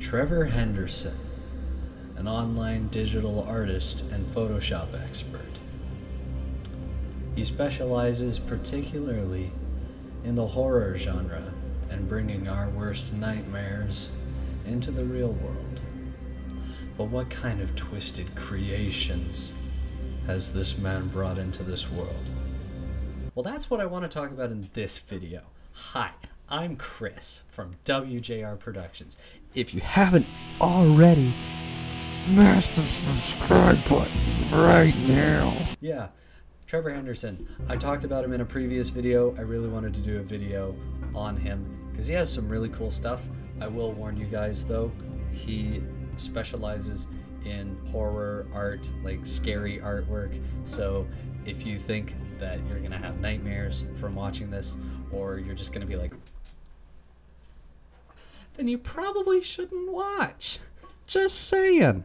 Trevor Henderson, an online digital artist and Photoshop expert. He specializes particularly in the horror genre and bringing our worst nightmares into the real world. But what kind of twisted creations has this man brought into this world? Well, that's what I want to talk about in this video. Hi, I'm Chris from WJR Productions. If you haven't already, Smash the subscribe button right now. yeah, Trevor Henderson. I talked about him in a previous video. I really wanted to do a video on him because he has some really cool stuff. I will warn you guys though, he specializes in horror art, like scary artwork. So if you think that you're gonna have nightmares from watching this, or you're just gonna be like, then you probably shouldn't watch. Just saying.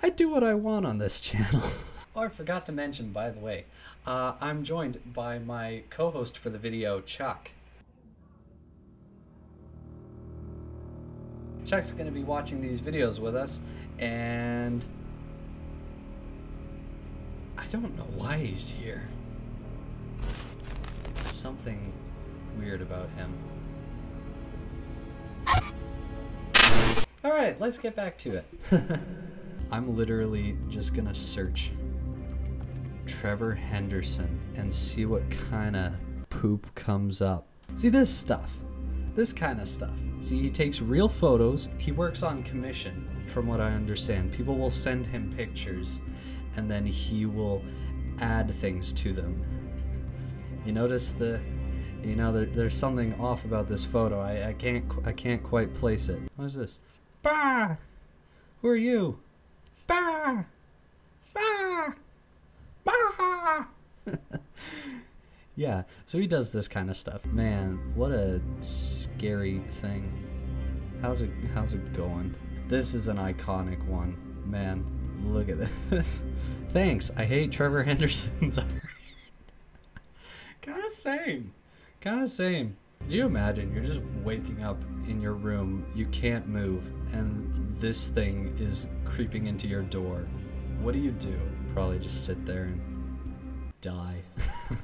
I do what I want on this channel. oh, I forgot to mention, by the way, uh, I'm joined by my co host for the video, Chuck. Chuck's going to be watching these videos with us, and I don't know why he's here. Something weird about him. All right, let's get back to it. I'm literally just gonna search Trevor Henderson and see what kind of poop comes up. See this stuff, this kind of stuff. See, he takes real photos. He works on commission, from what I understand. People will send him pictures, and then he will add things to them. You notice the, you know, there, there's something off about this photo. I, I can't, I can't quite place it. What is this? Bah! Who are you? Bah! Bah! Bah! yeah, so he does this kind of stuff. Man, what a scary thing. How's it how's it going? This is an iconic one. Man, look at this. Thanks. I hate Trevor Henderson's kind of same. Kind of same. Do you imagine you're just waking up in your room, you can't move, and this thing is creeping into your door? What do you do? Probably just sit there and die.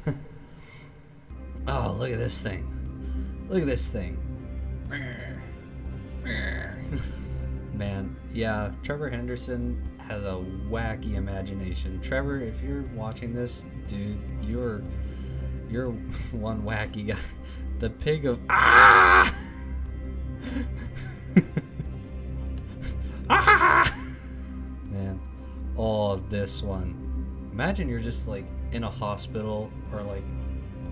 oh, look at this thing. Look at this thing. Man, yeah, Trevor Henderson has a wacky imagination. Trevor, if you're watching this, dude, you're you're one wacky guy. The pig of ah! ah! Man, oh, this one. Imagine you're just like in a hospital or like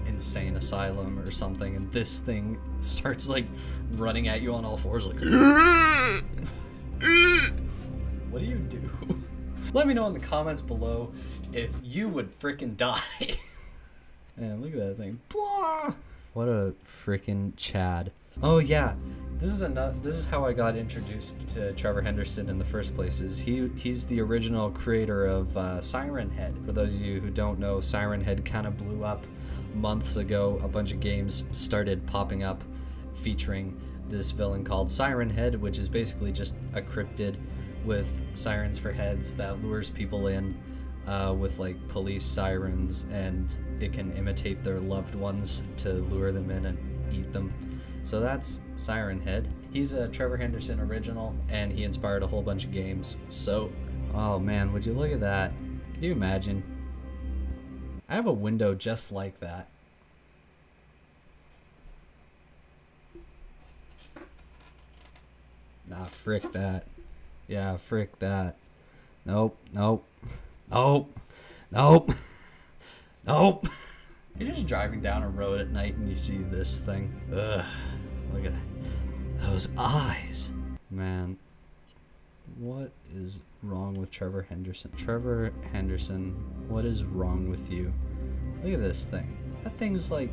insane asylum or something, and this thing starts like running at you on all fours, like. what do you do? Let me know in the comments below if you would freaking die. and look at that thing. Blah! What a freaking Chad. Oh yeah, this is another. This is how I got introduced to Trevor Henderson in the first place. Is he? He's the original creator of uh, Siren Head. For those of you who don't know, Siren Head kind of blew up months ago. A bunch of games started popping up, featuring this villain called Siren Head, which is basically just a cryptid with sirens for heads that lures people in uh, with like police sirens, and it can imitate their loved ones to lure them in and eat them. So that's Siren Head. He's a Trevor Henderson original, and he inspired a whole bunch of games. So, oh man, would you look at that? Can you imagine? I have a window just like that. Nah, frick that. Yeah, frick that. Nope, nope, nope, nope, nope. You're just driving down a road at night and you see this thing. Ugh, look at that. Those eyes. Man, what is wrong with Trevor Henderson? Trevor Henderson, what is wrong with you? Look at this thing. That thing's like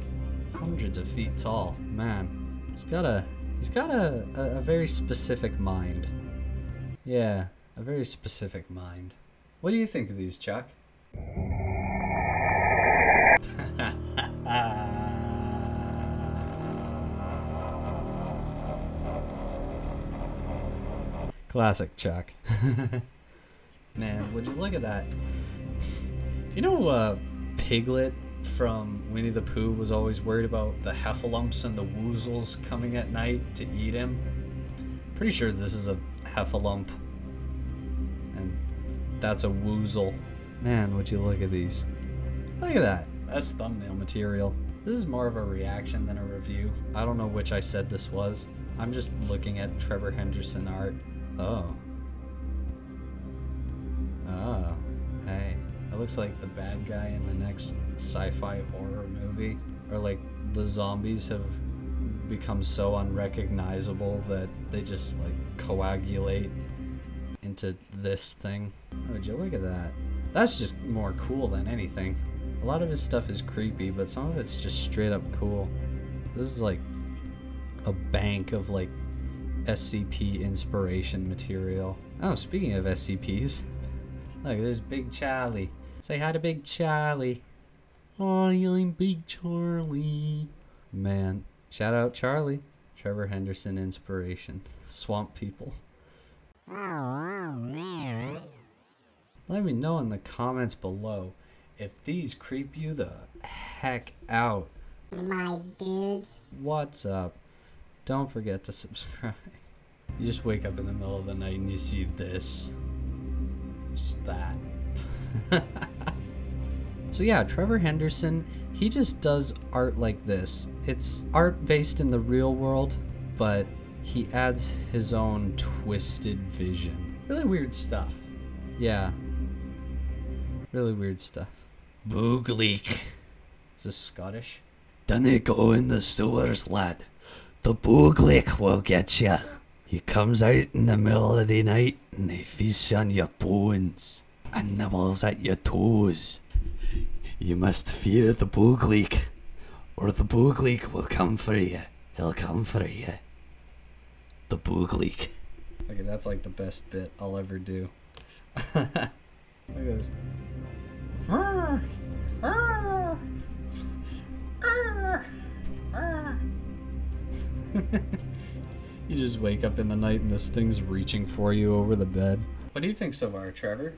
hundreds of feet tall. Man, he's got a he's got a, a, a very specific mind. Yeah, a very specific mind. What do you think of these, Chuck? Classic Chuck. Man, would you look at that? You know, uh, Piglet from Winnie the Pooh was always worried about the heffalumps and the woozles coming at night to eat him. Pretty sure this is a heffalump. And that's a woozle. Man, would you look at these? Look at that. That's thumbnail material. This is more of a reaction than a review. I don't know which I said this was. I'm just looking at Trevor Henderson art. Oh. Oh. Hey. It looks like the bad guy in the next sci-fi horror movie. Or like the zombies have become so unrecognizable that they just like coagulate into this thing. Oh, would you look at that? That's just more cool than anything. A lot of his stuff is creepy, but some of it's just straight up cool. This is like a bank of like SCP inspiration material. Oh, speaking of SCPs, look, there's Big Charlie. Say hi to Big Charlie. Hi, I'm Big Charlie. Man, shout out Charlie. Trevor Henderson inspiration. Swamp people. Let me know in the comments below if these creep you the heck out. My dudes. What's up? Don't forget to subscribe. You just wake up in the middle of the night and you see this. Just that. so yeah, Trevor Henderson, he just does art like this. It's art based in the real world, but he adds his own twisted vision. Really weird stuff. Yeah. Really weird stuff. Boogleek. Is this Scottish? Dinna go in the sewers, lad. The boogleek will get you. He comes out in the middle of the night and he feasts on your bones and nibbles at your toes. You must fear the boogleek, or the boogleek will come for you. He'll come for you. The boogleek. Okay, that's like the best bit I'll ever do. Look at this. you just wake up in the night and this thing's reaching for you over the bed. What do you think so far, Trevor?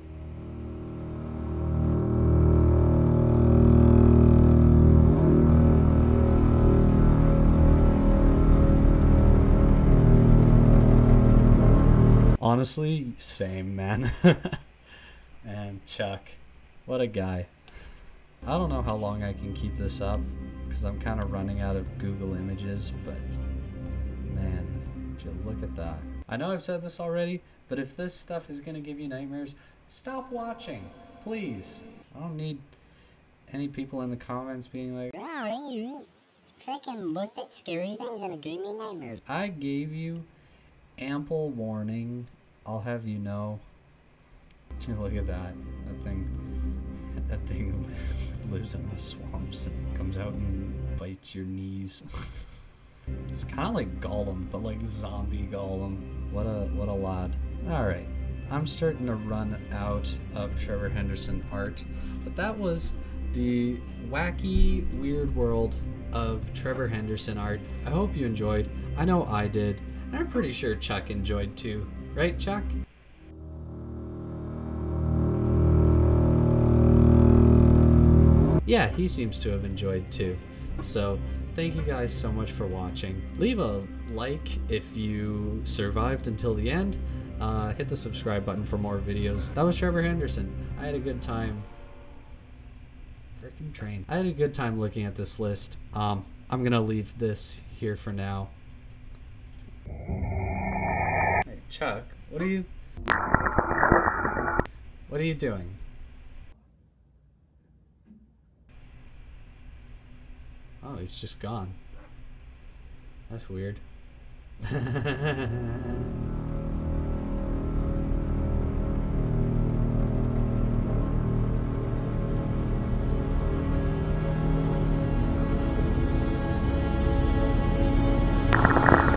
Honestly, same, man. and Chuck, what a guy. I don't know how long I can keep this up because I'm kind of running out of Google images, but would you look at that. I know I've said this already, but if this stuff is going to give you nightmares, stop watching, please. I don't need any people in the comments being like, Wow, you freaking looked at scary things and it gave me nightmares. I gave you ample warning. I'll have you know. Look at that. That thing. That thing lives in the swamps and comes out and bites your knees. It's kind of like Gollum, but like zombie Gollum. What a what a lad. All right, I'm starting to run out of Trevor Henderson art, but that was the wacky weird world of Trevor Henderson art. I hope you enjoyed. I know I did. And I'm pretty sure Chuck enjoyed too. Right, Chuck? Yeah, he seems to have enjoyed too. So, thank you guys so much for watching. Leave a like if you survived until the end. Uh, hit the subscribe button for more videos. That was Trevor Henderson. I had a good time. Freaking train. I had a good time looking at this list. Um, I'm gonna leave this here for now. Hey, Chuck, what are you... What are you doing? Oh, he's just gone. That's weird.